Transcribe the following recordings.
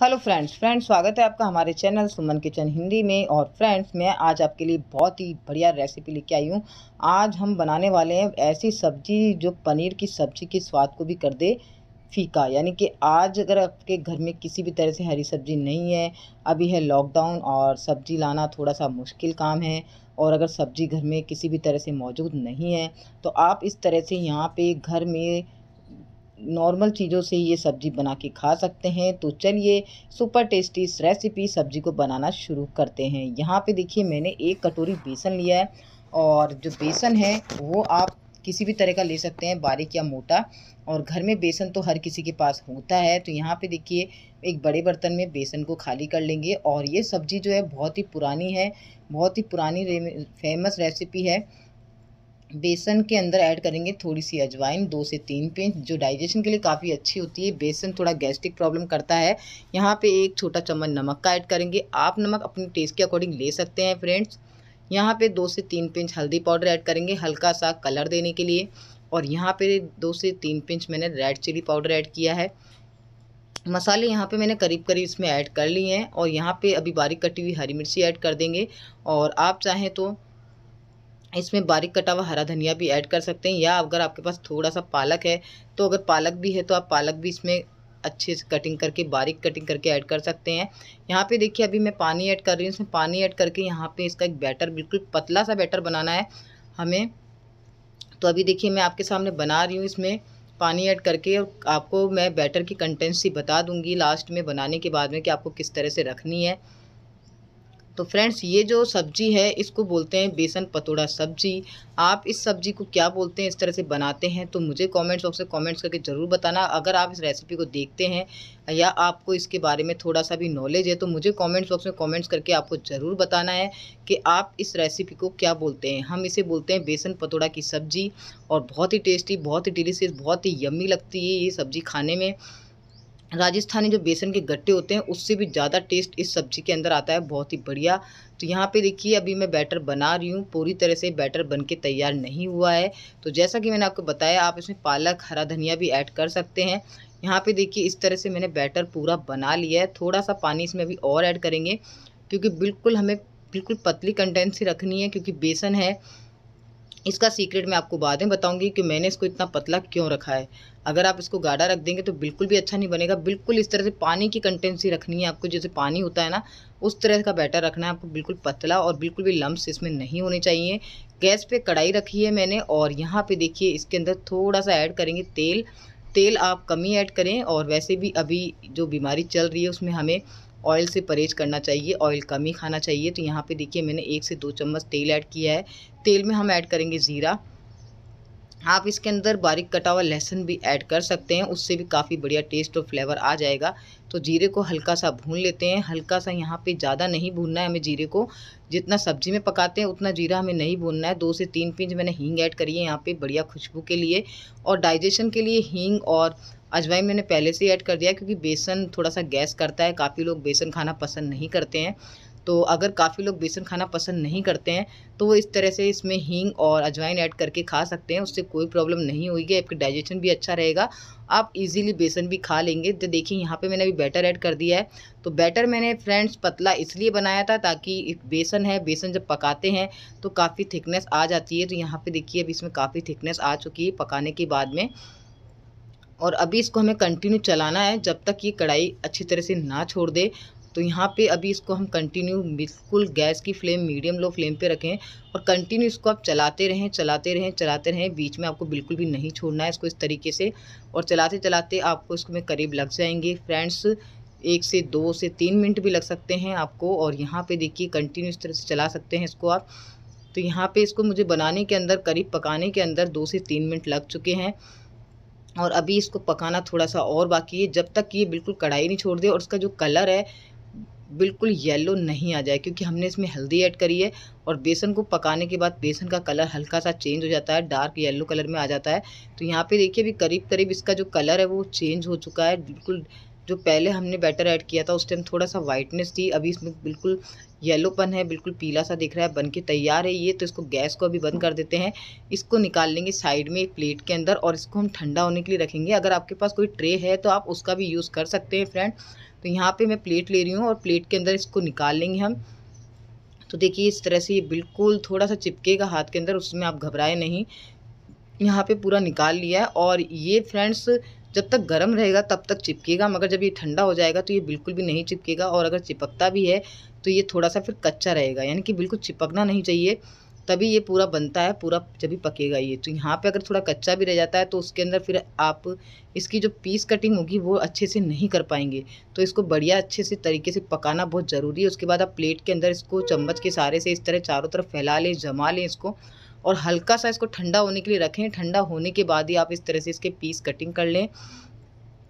Hello friends friends स्वागत है आपका हमारे चैनल सुमन किचन हिंदी में। और फ्रेंड्स मैं आज आपके लिए बहुत ही बढ़िया रेसिपी लेके आई हूँ। आज हम बनाने वाले हैं ऐसी सब्ज़ी जो पनीर की सब्ज़ी के स्वाद को भी कर दे फीका। यानी कि आज अगर आपके घर में किसी भी तरह से हरी सब्ज़ी नहीं है, अभी है लॉकडाउन और सब्ज़ी लाना थोड़ा सा मुश्किल काम है और अगर सब्ज़ी घर में किसी भी तरह से मौजूद नहीं है तो आप इस तरह से यहाँ पे घर में नॉर्मल चीज़ों से ये सब्ज़ी बना के खा सकते हैं। तो चलिए, सुपर टेस्टी इस रेसिपी सब्ज़ी को बनाना शुरू करते हैं। यहाँ पे देखिए मैंने एक कटोरी बेसन लिया है और जो बेसन है, वो आप किसी भी तरह का ले सकते हैं, बारीक या मोटा। और घर में बेसन तो हर किसी के पास होता है तो यहाँ पे देखिए एक बड़े बर्तन में बेसन को खाली कर लेंगे। और ये सब्ज़ी जो है, बहुत ही पुरानी है, बहुत ही पुरानी फ़ेमस रेसिपी है। बेसन के अंदर ऐड करेंगे थोड़ी सी अजवाइन, दो से तीन पिंच, जो डाइजेशन के लिए काफ़ी अच्छी होती है। बेसन थोड़ा गैस्ट्रिक प्रॉब्लम करता है। यहाँ पे एक छोटा चम्मच नमक का ऐड करेंगे। आप नमक अपने टेस्ट के अकॉर्डिंग ले सकते हैं फ्रेंड्स। यहाँ पे दो से तीन पिंच हल्दी पाउडर ऐड करेंगे हल्का सा कलर देने के लिए। और यहाँ पे दो से तीन पिंच मैंने रेड चिली पाउडर ऐड किया है। मसाले यहाँ पे मैंने करीब करीब इसमें ऐड कर लिए हैं और यहाँ पे अभी बारीक कटी हुई हरी मिर्ची ऐड कर देंगे। और आप चाहें तो इसमें बारीक कटा हुआ हरा धनिया भी ऐड कर सकते हैं, या अगर आपके पास थोड़ा सा पालक है तो अगर पालक भी है तो आप पालक भी इसमें अच्छे से कटिंग करके, बारीक कटिंग करके ऐड कर सकते हैं। यहाँ पे देखिए, अभी मैं पानी ऐड कर रही हूँ, इसमें पानी ऐड करके यहाँ पे इसका एक बैटर बिल्कुल पतला सा बैटर बनाना है हमें। तो अभी देखिए, मैं आपके सामने बना रही हूँ इसमें पानी ऐड करके, और आपको मैं बैटर की कंटेंसी बता दूँगी लास्ट में बनाने के बाद में कि आपको किस तरह से रखनी है। तो फ्रेंड्स, ये जो सब्ज़ी है, इसको बोलते हैं बेसन पतोड़ा सब्ज़ी। आप इस सब्ज़ी को क्या बोलते हैं, इस तरह से बनाते हैं तो मुझे कमेंट्स बॉक्स में कमेंट्स करके ज़रूर बताना। अगर आप इस रेसिपी को देखते हैं या आपको इसके बारे में थोड़ा सा भी नॉलेज है तो मुझे कमेंट्स बॉक्स में कमेंट्स करके आपको ज़रूर बताना है कि आप इस रेसिपी को क्या बोलते हैं। हम इसे बोलते हैं बेसन पतोड़ा की सब्ज़ी और बहुत ही टेस्टी, बहुत ही डिलीशियस, बहुत ही यम्मी लगती है ये सब्ज़ी खाने में। राजस्थानी जो बेसन के गट्टे होते हैं, उससे भी ज़्यादा टेस्ट इस सब्ज़ी के अंदर आता है, बहुत ही बढ़िया। तो यहाँ पे देखिए, अभी मैं बैटर बना रही हूँ, पूरी तरह से बैटर बन के तैयार नहीं हुआ है। तो जैसा कि मैंने आपको बताया, आप इसमें पालक, हरा धनिया भी ऐड कर सकते हैं। यहाँ पे देखिए, इस तरह से मैंने बैटर पूरा बना लिया है। थोड़ा सा पानी इसमें अभी और ऐड करेंगे, क्योंकि बिल्कुल हमें बिल्कुल पतली कंटेंसी रखनी है, क्योंकि बेसन है। इसका सीक्रेट मैं आपको बाद में बताऊँगी कि मैंने इसको इतना पतला क्यों रखा है। अगर आप इसको गाढ़ा रख देंगे तो बिल्कुल भी अच्छा नहीं बनेगा। बिल्कुल इस तरह से पानी की कंटेंसी रखनी है आपको, जैसे पानी होता है ना, उस तरह का बैटर रखना है आपको बिल्कुल पतला और बिल्कुल भी लम्ब इसमें नहीं होने चाहिए। गैस पे कढ़ाई रखी है मैंने और यहाँ पे देखिए इसके अंदर थोड़ा सा ऐड करेंगे तेल। तेल आप कमी ऐड करें और वैसे भी अभी जो बीमारी चल रही है उसमें हमें ऑयल से परहेज करना चाहिए ऑयल कम ही खाना चाहिए। तो यहाँ पे देखिए मैंने एक से दो चम्मच तेल ऐड किया है। तेल में हम ऐड करेंगे ज़ीरा। आप इसके अंदर बारीक कटा हुआ लहसुन भी ऐड कर सकते हैं, उससे भी काफ़ी बढ़िया टेस्ट और फ्लेवर आ जाएगा। तो जीरे को हल्का सा भून लेते हैं। हल्का सा यहाँ पे ज़्यादा नहीं भूनना है हमें जीरे को। जितना सब्ज़ी में पकाते हैं, उतना जीरा हमें नहीं भूनना है। दो से तीन पिंच मैंने हींग ऐड करी है यहाँ पे बढ़िया खुशबू के लिए। और डाइजेशन के लिए हींग और अजवाइन मैंने पहले से ही ऐड कर दिया क्योंकि बेसन थोड़ा सा गैस करता है। काफ़ी लोग बेसन खाना पसंद नहीं करते हैं। तो अगर काफ़ी लोग बेसन खाना पसंद नहीं करते हैं तो वो इस तरह से इसमें हींग और अजवाइन ऐड करके खा सकते हैं। उससे कोई प्रॉब्लम नहीं होगी, आपकी डाइजेशन भी अच्छा रहेगा। आप इजीली बेसन भी खा लेंगे। तो देखिए, यहाँ पे मैंने अभी बैटर ऐड कर दिया है। तो बैटर मैंने फ्रेंड्स पतला इसलिए बनाया था ताकि बेसन है, बेसन जब पकाते हैं तो काफ़ी थिकनेस आ जाती है। तो यहाँ पर देखिए, अभी इसमें काफ़ी थिकनेस आ चुकी है पकाने के बाद में। और अभी इसको हमें कंटिन्यू चलाना है, जब तक ये कढ़ाई अच्छी तरह से ना छोड़ दे तो यहाँ पे अभी इसको हम कंटिन्यू बिल्कुल गैस की फ्लेम मीडियम लो फ्लेम पे रखें और कंटिन्यू इसको आप चलाते रहें चलाते रहें चलाते रहें। बीच में आपको बिल्कुल भी नहीं छोड़ना है इसको इस तरीके से और चलाते चलाते आपको इसको में करीब लग जाएँगे। फ्रेंड्स, एक से दो से तीन मिनट भी लग सकते हैं आपको और यहाँ पे देखिए कंटिन्यू इस तरह से चला सकते हैं इसको आप। तो यहाँ पे इसको मुझे बनाने के अंदर, करीब पकाने के अंदर दो से तीन मिनट लग चुके हैं। और अभी इसको पकाना थोड़ा सा और बाकी है, जब तक ये बिल्कुल कढ़ाई नहीं छोड़ दे और उसका जो कलर है, बिल्कुल येलो नहीं आ जाए, क्योंकि हमने इसमें हल्दी ऐड करी है और बेसन को पकाने के बाद बेसन का कलर हल्का सा चेंज हो जाता है डार्क येलो कलर में आ जाता है। तो यहाँ पे देखिए अभी करीब करीब इसका जो कलर है, वो चेंज हो चुका है, बिल्कुल जो पहले हमने बैटर ऐड किया था, उस टाइम थोड़ा सा वाइटनेस थी, अभी इसमें बिल्कुल येलोपन है, बिल्कुल पीला सा दिख रहा है, बन के तैयार है ये तो इसको गैस को अभी बंद कर देते हैं। इसको निकाल लेंगे साइड में एक प्लेट के अंदर और इसको हम ठंडा होने के लिए रखेंगे। अगर आपके पास कोई ट्रे है तो आप उसका भी यूज़ कर सकते हैं फ्रेंड तो यहाँ पर मैं प्लेट ले रही हूँ और प्लेट के अंदर इसको निकाल लेंगे हम। तो देखिए, इस तरह से ये बिल्कुल थोड़ा सा चिपकेगा हाथ के अंदर, उसमें आप घबराए नहीं। यहाँ पे पूरा निकाल लिया है और ये फ्रेंड्स जब तक गर्म रहेगा, तब तक चिपकेगा, मगर जब ये ठंडा हो जाएगा तो ये बिल्कुल भी नहीं चिपकेगा, और अगर चिपकता भी है तो ये थोड़ा सा फिर कच्चा रहेगा। यानी कि बिल्कुल चिपकना नहीं चाहिए, तभी ये पूरा बनता है, पूरा जब भी पकेगा ये। तो यहाँ पे अगर थोड़ा कच्चा भी रह जाता है तो उसके अंदर फिर आप इसकी जो पीस कटिंग होगी, वो अच्छे से नहीं कर पाएँगे। तो इसको बढ़िया अच्छे से तरीके से पकाना बहुत ज़रूरी है। उसके बाद आप प्लेट के अंदर इसको चम्मच के सहारे से इस तरह चारों तरफ़ फैला लें, जमा लें इसको और हल्का सा इसको ठंडा होने के लिए रखें। ठंडा होने के बाद ही आप इस तरह से इसके पीस कटिंग कर लें।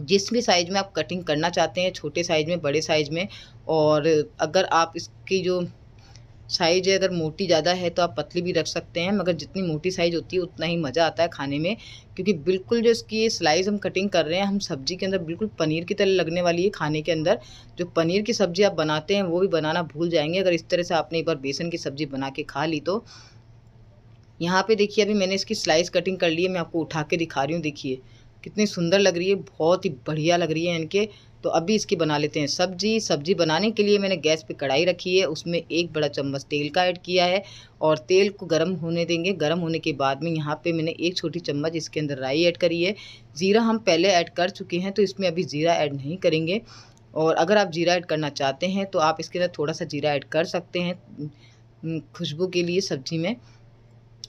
जिस भी साइज़ में आप कटिंग करना चाहते हैं, छोटे साइज़ में, बड़े साइज़ में, और अगर आप इसकी जो साइज़ है, अगर मोटी ज़्यादा है तो आप पतली भी रख सकते हैं, मगर जितनी मोटी साइज़ होती है, उतना ही मज़ा आता है खाने में, क्योंकि बिल्कुल जो इसकी स्लाइस हम कटिंग कर रहे हैं, हम सब्ज़ी के अंदर बिल्कुल पनीर की तरह लगने वाली है खाने के अंदर। जो पनीर की सब्ज़ी आप बनाते हैं, वो भी बनाना भूल जाएँगे। अगर इस तरह से आपने एक बार बेसन की सब्ज़ी बना के खा ली तो यहाँ पे देखिए, अभी मैंने इसकी स्लाइस कटिंग कर ली है, मैं आपको उठा के दिखा रही हूँ, देखिए। कितनी सुंदर लग रही है, बहुत ही बढ़िया लग रही है इनके। तो अभी इसकी बना लेते हैं सब्ज़ी। सब्ज़ी बनाने के लिए मैंने गैस पे कढ़ाई रखी है, उसमें एक बड़ा चम्मच तेल का ऐड किया है और तेल को गर्म होने देंगे। गर्म होने के बाद में यहाँ पे मैंने एक छोटी चम्मच इसके अंदर राई ऐड करी है। ज़ीरा हम पहले ऐड कर चुके हैं तो इसमें अभी ज़ीरा ऐड नहीं करेंगे। और अगर आप जीरा ऐड करना चाहते हैं तो आप इसके अंदर थोड़ा सा जीरा ऐड कर सकते हैं, खुशबू के लिए सब्ज़ी में।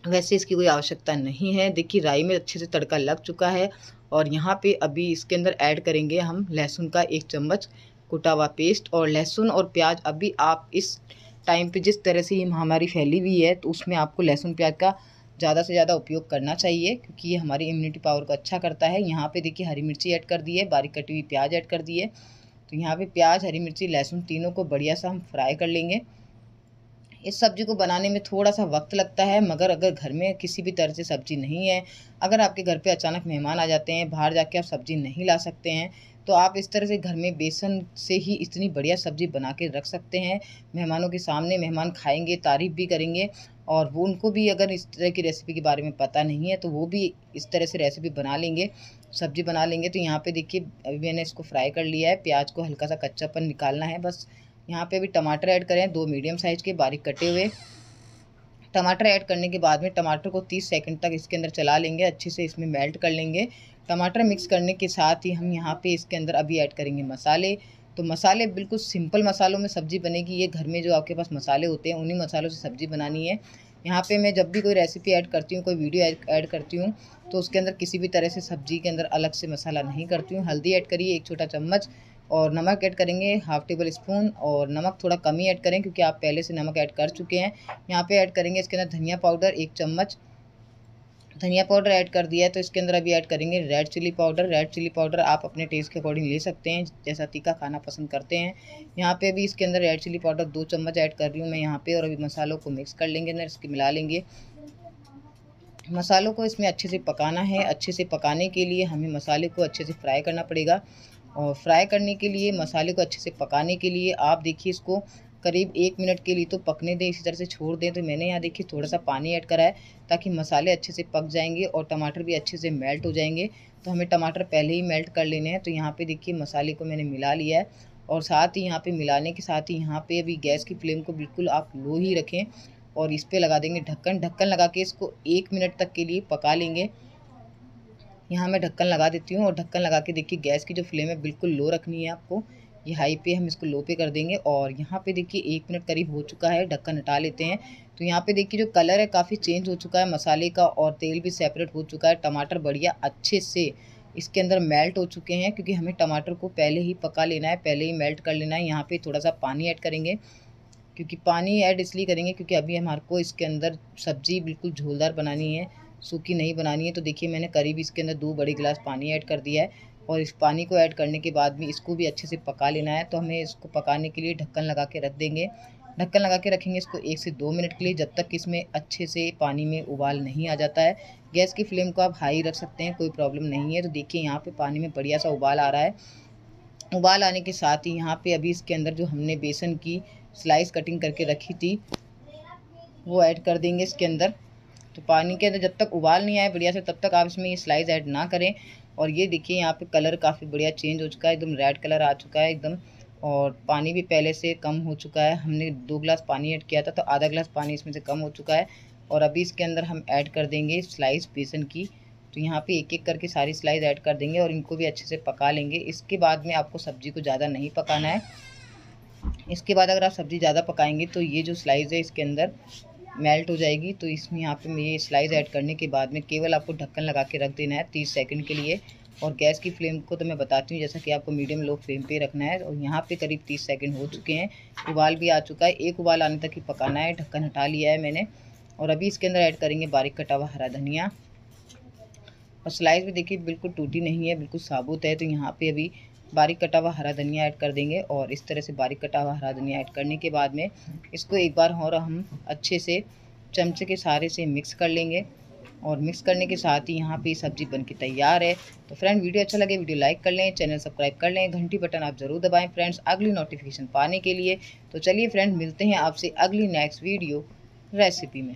वैसे इसकी कोई आवश्यकता नहीं है। देखिए, राई में अच्छे से तड़का लग चुका है और यहाँ पे अभी इसके अंदर ऐड करेंगे हम लहसुन का एक चम्मच कुटा हुआ पेस्ट और लहसुन और प्याज। अभी आप इस टाइम पे जिस तरह से ये महामारी फैली हुई है तो उसमें आपको लहसुन प्याज का ज़्यादा से ज़्यादा उपयोग करना चाहिए क्योंकि ये हमारी इम्यूनिटी पावर को अच्छा करता है। यहाँ पे देखिए, हरी मिर्ची ऐड कर दी है, बारीक कटी हुई प्याज ऐड कर दी है। तो यहाँ पे प्याज, हरी मिर्ची, लहसुन तीनों को बढ़िया सा हम फ्राई कर लेंगे। इस सब्ज़ी को बनाने में थोड़ा सा वक्त लगता है, मगर अगर घर में किसी भी तरह से सब्ज़ी नहीं है, अगर आपके घर पे अचानक मेहमान आ जाते हैं, बाहर जाके आप सब्ज़ी नहीं ला सकते हैं तो आप इस तरह से घर में बेसन से ही इतनी बढ़िया सब्ज़ी बना के रख सकते हैं। मेहमानों के सामने मेहमान खाएँगे, तारीफ़ भी करेंगे, और वो उनको भी अगर इस तरह की रेसिपी के बारे में पता नहीं है तो वो भी इस तरह से रेसिपी बना लेंगे, सब्ज़ी बना लेंगे। तो यहाँ पे देखिए, अभी मैंने इसको फ्राई कर लिया है, प्याज को हल्का सा कच्चापन निकालना है, बस यहाँ पे भी टमाटर ऐड करें, दो मीडियम साइज़ के बारीक कटे हुए। टमाटर ऐड करने के बाद में टमाटर को 30 सेकंड तक इसके अंदर चला लेंगे, अच्छे से इसमें मेल्ट कर लेंगे। टमाटर मिक्स करने के साथ ही हम यहाँ पे इसके अंदर अभी ऐड करेंगे मसाले। तो मसाले बिल्कुल सिंपल मसालों में सब्ज़ी बनेगी, ये घर में जो आपके पास मसाले होते हैं, उन्हीं मसालों से सब्ज़ी बनानी है। यहाँ पे मैं जब भी कोई रेसिपी ऐड करती हूँ, कोई वीडियो ऐड करती हूँ तो उसके अंदर किसी भी तरह से सब्ज़ी के अंदर अलग से मसाला नहीं करती हूँ। हल्दी ऐड करिए, एक छोटा चम्मच। और नमक ऐड करेंगे हाफ़ टेबल स्पून और नमक थोड़ा कम ही ऐड करें क्योंकि आप पहले से नमक ऐड कर चुके हैं। यहाँ पे ऐड करेंगे इसके अंदर धनिया पाउडर एक चम्मच। धनिया पाउडर ऐड कर दिया है तो इसके अंदर अभी ऐड करेंगे red chilli powder. Red chilli powder आप अपने टेस्ट के अकॉर्डिंग ले सकते हैं, जैसा तीखा खाना पसंद करते हैं। यहाँ पे भी इसके अंदर रेड चिली पाउडर दो चम्मच ऐड कर रही हूँ मैं यहाँ पे और अभी मसालों को मिक्स कर लेंगे, अंदर इसके मिला लेंगे। मसालों को इसमें अच्छे से पकाना है। अच्छे से पकाने के लिए हमें मसाले को अच्छे से फ्राई करना पड़ेगा। और फ्राई करने के लिए, मसाले को अच्छे से पकाने के लिए, आप देखिए इसको करीब एक मिनट के लिए तो पकने दें, इसी तरह से छोड़ दें तो मैंने यहाँ देखिए थोड़ा सा पानी ऐड करा है, ताकि मसाले अच्छे से पक जाएँगे और टमाटर भी अच्छे से मेल्ट हो जाएँगे। तो हमें टमाटर पहले ही मेल्ट कर लेने हैं तो यहाँ पे देखिए मसाले को मैंने मिला लिया है और साथ ही यहाँ पे मिलाने के साथ ही यहाँ पे अभी गैस की फ्लेम को बिल्कुल आप लो ही रखें और इस पर लगा देंगे ढक्कन। ढक्कन लगा के इसको एक मिनट तक के लिए पका लेंगे। यहाँ मैं ढक्कन लगा देती हूँ और ढक्कन लगा के देखिए गैस की जो फ्लेम है बिल्कुल लो रखनी है आपको। ये हाई पे हम इसको लो पे कर देंगे और यहाँ पे देखिए एक मिनट करीब हो चुका है, ढक्कन हटा लेते हैं। तो यहाँ पे देखिए जो कलर है काफ़ी चेंज हो चुका है, मसाले का और तेल भी सेपरेट हो चुका है, टमाटर बढ़िया अच्छे से इसके अंदर मेल्ट हो चुके हैं क्योंकि हमें टमाटर को पहले ही पका लेना है, पहले ही मेल्ट कर लेना है। यहाँ पे थोड़ा सा पानी ऐड करेंगे क्योंकि पानी ऐड इसलिए करेंगे क्योंकि अभी हमारे को इसके अंदर सब्ज़ी बिल्कुल झोलदार बनानी है। सूखी नहीं बनानी है तो देखिए मैंने करीब इसके अंदर दो बड़े गिलास पानी ऐड कर दिया है और इस पानी को ऐड करने के बाद में इसको भी अच्छे से पका लेना है। तो हमें इसको पकाने के लिए ढक्कन लगा के रख देंगे। ढक्कन लगा के रखेंगे इसको एक से दो मिनट के लिए, जब तक इसमें अच्छे से पानी में उबाल नहीं आ जाता है। गैस की फ्लेम को आप हाई रख सकते हैं, कोई प्रॉब्लम नहीं है। तो देखिए यहाँ पे पानी में बढ़िया सा उबाल आ रहा है। उबाल आने के साथ ही यहाँ पे अभी इसके अंदर जो हमने बेसन की स्लाइस कटिंग करके रखी थी, वो ऐड कर देंगे इसके अंदर। तो पानी के अंदर जब तक उबाल नहीं आए बढ़िया से, तब तक आप इसमें ये स्लाइस ऐड ना करें। और ये देखिए यहाँ पे कलर काफ़ी बढ़िया चेंज हो चुका है, एकदम रेड कलर आ चुका है एकदम। और पानी भी पहले से कम हो चुका है। हमने दो गिलास पानी ऐड किया था तो आधा गिलास पानी इसमें से कम हो चुका है। और अभी इसके अंदर हम ऐड कर देंगे स्लाइस बेसन की। तो यहाँ पे एक एक करके सारी स्लाइस ऐड कर देंगे और इनको भी अच्छे से पका लेंगे। इसके बाद में आपको सब्ज़ी को ज़्यादा नहीं पकाना है। इसके बाद अगर आप सब्ज़ी ज़्यादा पकाएँगे तो ये जो स्लाइस है इसके अंदर मेल्ट हो जाएगी तो इसमें यहाँ पे ये स्लाइस ऐड करने के बाद में केवल आपको ढक्कन लगा के रख देना है तीस सेकंड के लिए। और गैस की फ्लेम को तो मैं बताती हूँ, जैसा कि आपको मीडियम लो फ्लेम पे रखना है, और यहाँ पे करीब तीस सेकंड हो चुके हैं। उबाल भी आ चुका है, एक उबाल आने तक ही पकाना है, ढक्कन हटा लिया है मैंने। और अभी इसके अंदर ऐड करेंगे बारीक कटा हुआ हरा धनिया। और स्लाइस भी देखिए, बिल्कुल टूटी नहीं है, बिल्कुल साबुत है तो यहाँ पर अभी बारीक कटा हुआ हरा धनिया ऐड कर देंगे और इस तरह से बारीक कटा हुआ हरा धनिया ऐड करने के बाद में इसको एक बार और हम अच्छे से चमचे के सहारे से मिक्स कर लेंगे और मिक्स करने के साथ ही यहाँ पे सब्ज़ी बन के तैयार है। तो फ्रेंड, वीडियो अच्छा लगे, वीडियो लाइक कर लें, चैनल सब्सक्राइब कर लें, घंटी बटन आप ज़रूर दबाएँ फ्रेंड्स, अगली नोटिफिकेशन पाने के लिए। तो चलिए फ्रेंड, मिलते हैं आपसे अगली नेक्स्ट वीडियो रेसिपी में।